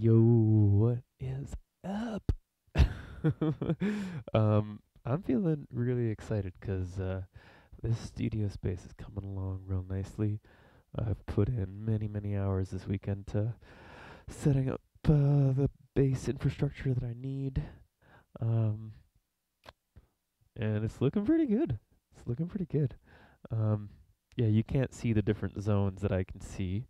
Yo, what is up? um, I'm feeling really excited 'cause uh, this studio space is coming along real nicely. I've put in many, many hours this weekend to setting up uh, the base infrastructure that I need. Um, and it's looking pretty good. It's looking pretty good. Um, yeah, you can't see the different zones that I can see.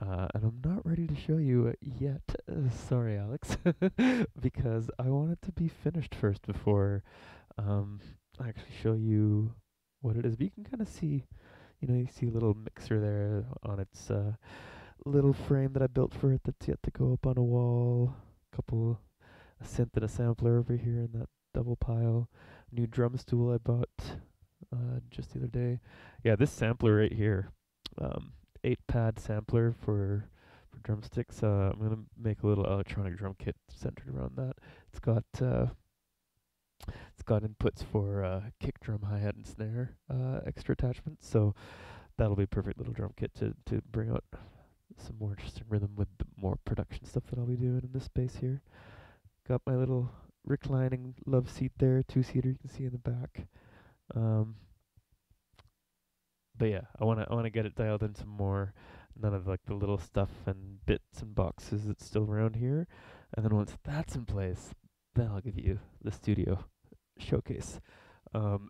Uh, and I'm not ready to show you yet. Uh, sorry, Alex, because I want it to be finished first before um, I actually show you what it is. But you can kind of see, you know, you see a little mixer there on its uh, little frame that I built for it that's yet to go up on a wall. Couple, a synth and a sampler over here in that double pile. New drum stool I bought uh, just the other day. Yeah, this sampler right here. Um, eight pad sampler for for drumsticks. Uh, I'm gonna make a little electronic drum kit centered around that. It's got uh, it's got inputs for uh, kick drum, hi hat, and snare uh, extra attachments. So that'll be a perfect little drum kit to to bring out some more interesting rhythm with more production stuff that I'll be doing in this space here. Got my little reclining love seat there, two seater you can see in the back. Um, but yeah, I wanna I wanna get it dialed in some more. None of like the little stuff and bits and boxes that's still around here. And then once that's in place, then I'll give you the studio showcase. Um,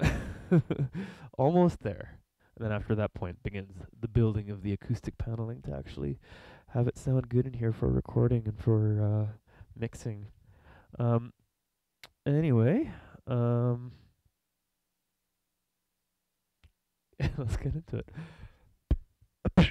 almost there. And then after that point begins the building of the acoustic paneling to actually have it sound good in here for recording and for uh, mixing. Um, anyway, um, let's get into it.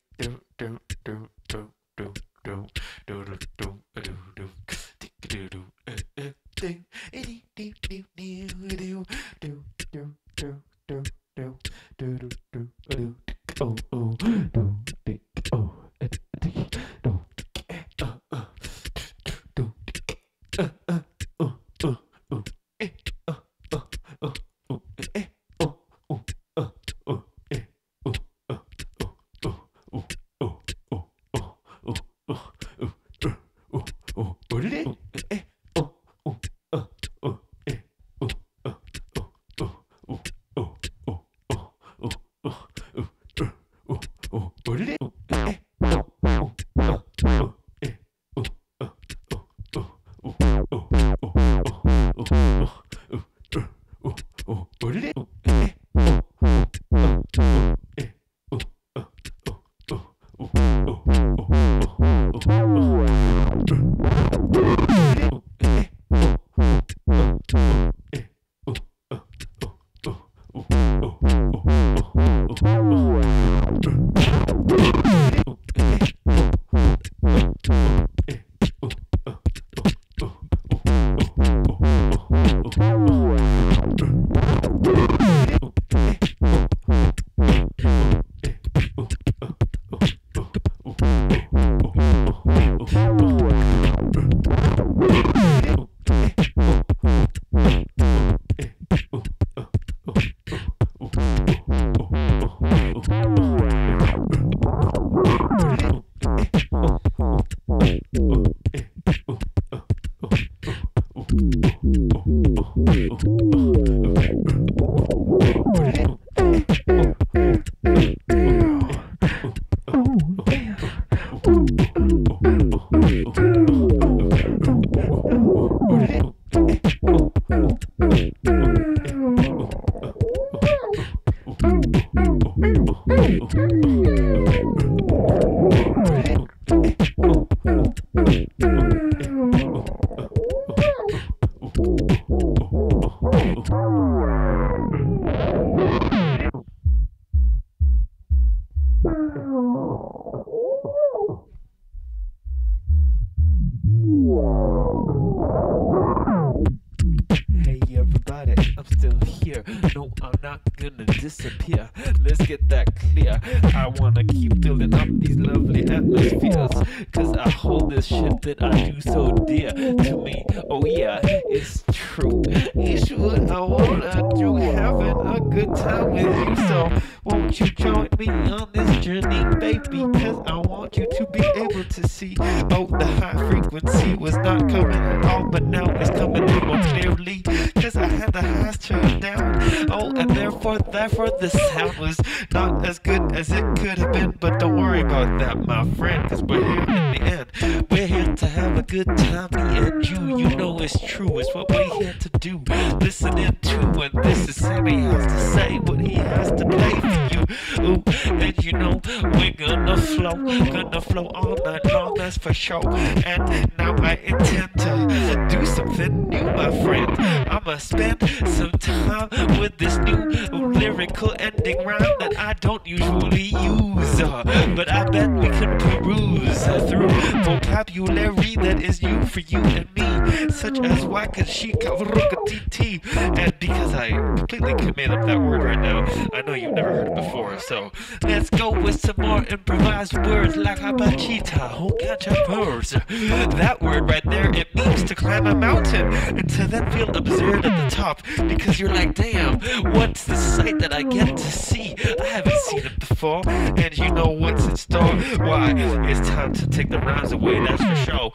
not gonna disappear. Let's get that clear. I wanna keep building up these lovely atmospheres. Cause I hold this shit that I do so dear to me. Oh yeah, it's true. It's what I wanna do, having a good time with you. So won't you join me on this journey, baby? Cause I want you to be able to see. Oh, the high frequency was not coming at all, but now it's coming in more clearly. Cause I had the highs turned down. Oh, and therefore, therefore, the sound was not as good as it could have been. But don't worry about that, my friend, cause we're here in the end. We're here to have a good time, me and you. You know it's true, it's what we're here to do. Listening to what this is Sami has to say what he has to play for you. Ooh, and you know we're gonna flow, gonna flow all night long, for sure. And now I intend to do something new, my friend. I'ma spend some time with this new lyrical ending rhyme that I don't usually use. Uh, but I bet we can peruse uh, through vocabulary that is new for you and me, such as wakashika t And because I completely made up that word right now, I know you've never heard it before. So let's go with some more improvised words like abachita, That word right there, it means to climb a mountain and to then feel absurd at the top because you're like, damn, what's the sight that I get to see? I haven't seen it before, and you know what's in store. Why? It's time to take the rhymes away, that's for sure.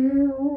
嗯。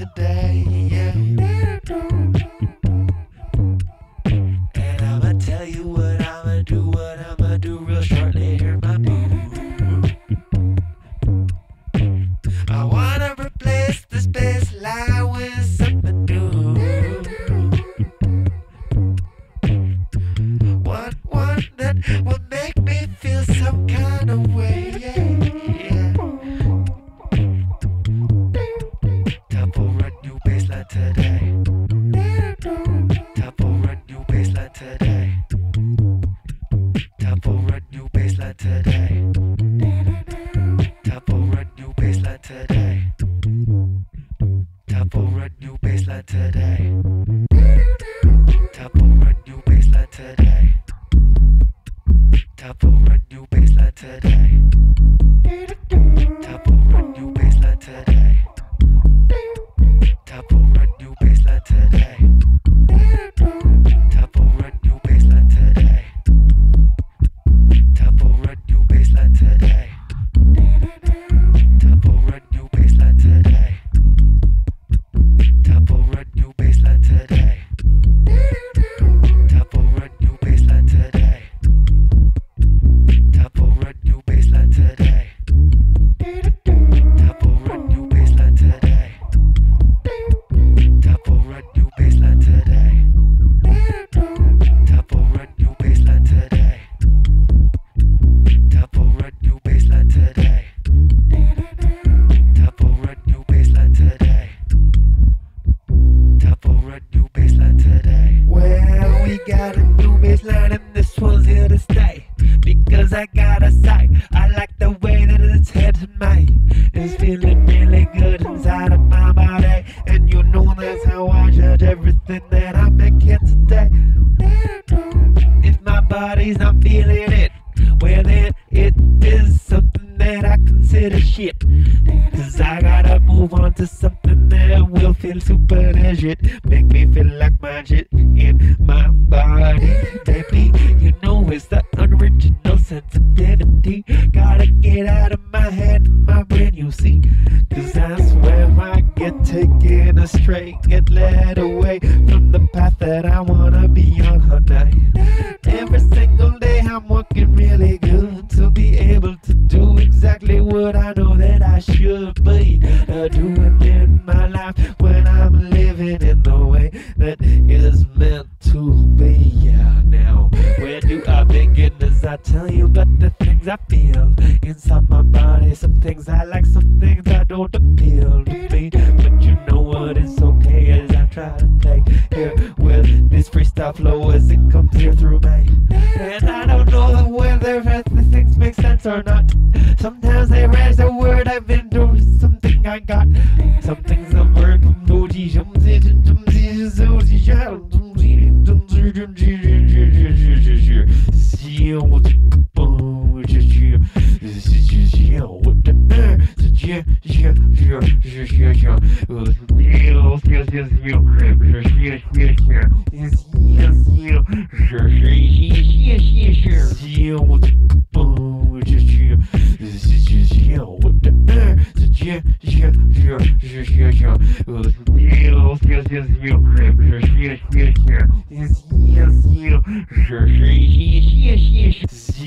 today. top of my I like the way that it's headed, mate. exactly what I know that I should be uh, doing in my life when I'm living in the way that is meant to be. Yeah, now, where do I begin? Does I tell you about the things I feel inside my body? Some things I like, some things I don't appeal to me. But you know what? It's okay as I try to play here with this freestyle flow as it comes here through. shit, shit, shit. It's yes, you. Sure, sure, sure, sure, sure, sure. What the boom? It's just you. This is just you. What the uh? It's you, you, you, you, you, you. Yes, yes, yes, you. Sure, sure, sure, sure. It's yes, you. Sure, sure, sure, sure, sure.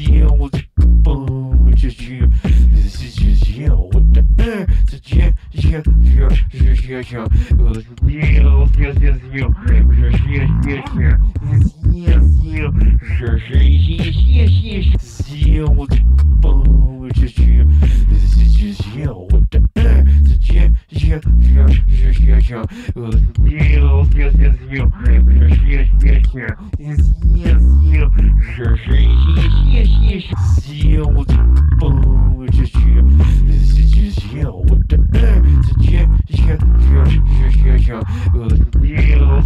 Yes,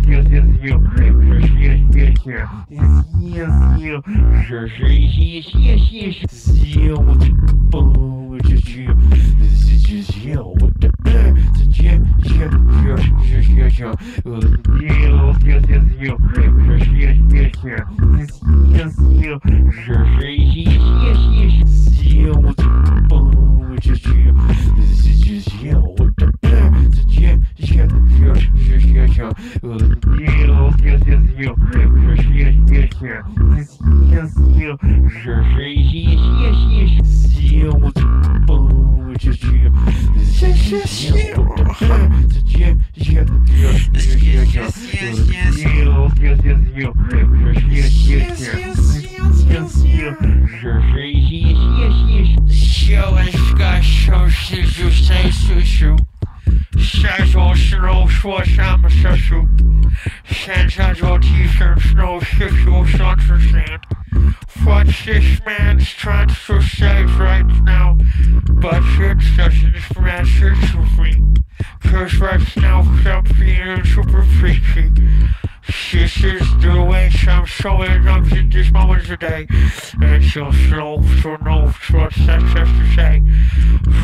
yes, yes, you. Yes, yes, yes. Yes, you. Yes, yes, yes, yes. Yes, what the boom, it's just you. This is just you. What the boom, it's just you. Yes, yes, yes, yes, yes. Yes, yes, yes, you. Yes, yes, yes, yes. What this man's trying to say right now, but it doesn't. Cause right now I'm feeling super freaky. This is the way I'm showing up in this moment today. And so slow to know what I have to say.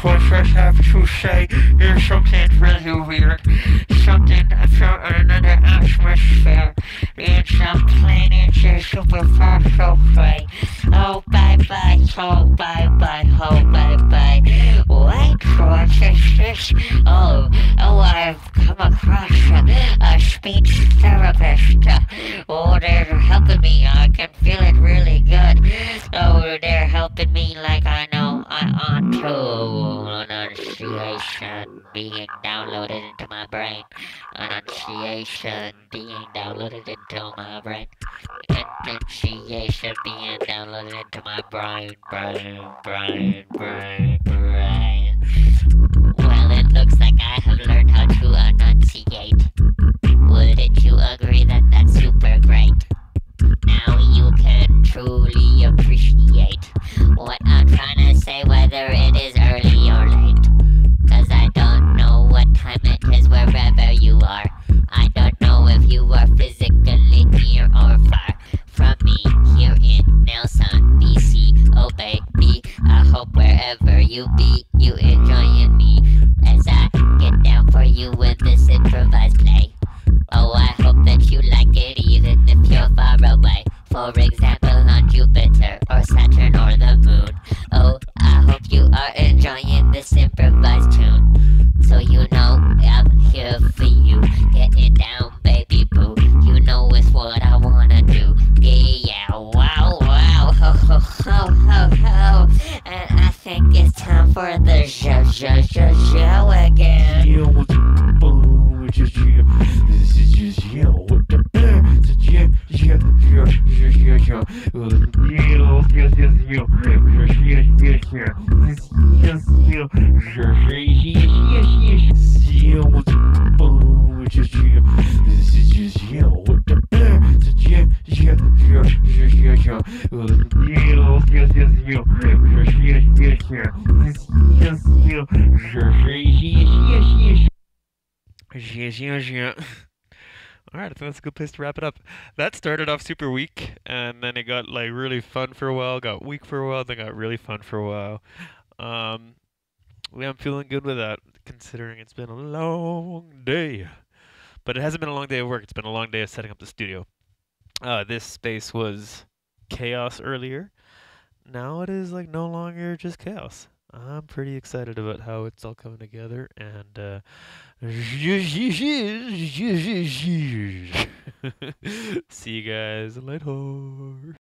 What I have to say is something really weird. Something from another atmosphere. It's a planet just super far away. Oh bye bye, oh bye bye, oh bye bye. What is this? Oh, oh, I've come across speech therapist. Oh, they're helping me. I can feel it really good. Oh, they're helping me like I know I ought to. Enunciation being downloaded into my brain. Enunciation being downloaded into my brain. Enunciation being downloaded into my brain, brain, brain, brain, brain. Well, it looks like I have learned how to enunciate. Wouldn't you agree that that's super great? Now you can truly appreciate what I'm trying to say, whether it is early or late. Cause I don't know what time it is wherever you are. I don't know if you are physically near or far from me here in Nelson, BC. Oh baby, I hope wherever you be, yeah. Yes, yes, yeah. Yes, yes, yes, yes. Yes, yes, yeah. All right, I think that's a good place to wrap it up. That started off super weak, and then it got like really fun for a while, got weak for a while, then got really fun for a while. Um, yeah, I'm feeling good with that, considering it's been a long day. But it hasn't been a long day of work. It's been a long day of setting up the studio. Uh, this space was chaos earlier. Now it is like no longer just chaos. I'm pretty excited about how it's all coming together, and uh, see you guys later.